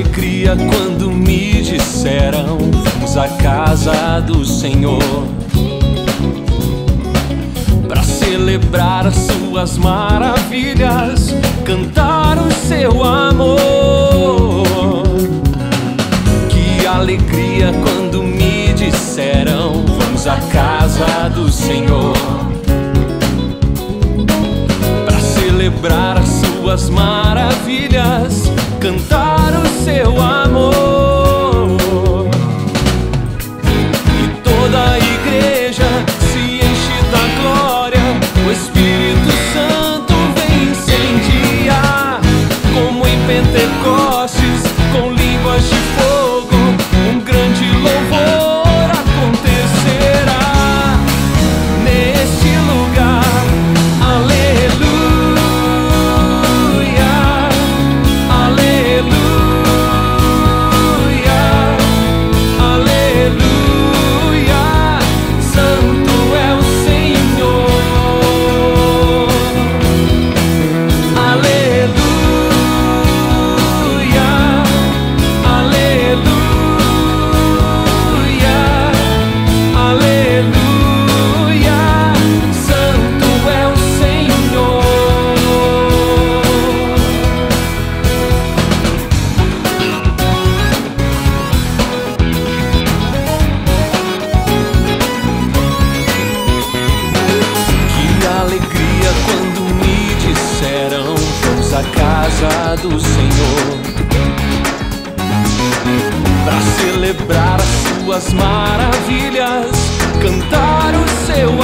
alegria quando me disseram: Vamos à casa do Senhor. Para celebrar as suas maravilhas, cantar o seu amor. Que alegria quando me disseram: Vamos à casa do Senhor. Para celebrar as suas maravilhas, cantar seu amor. À casa do Senhor. Para celebrar as suas maravilhas Cantar o seu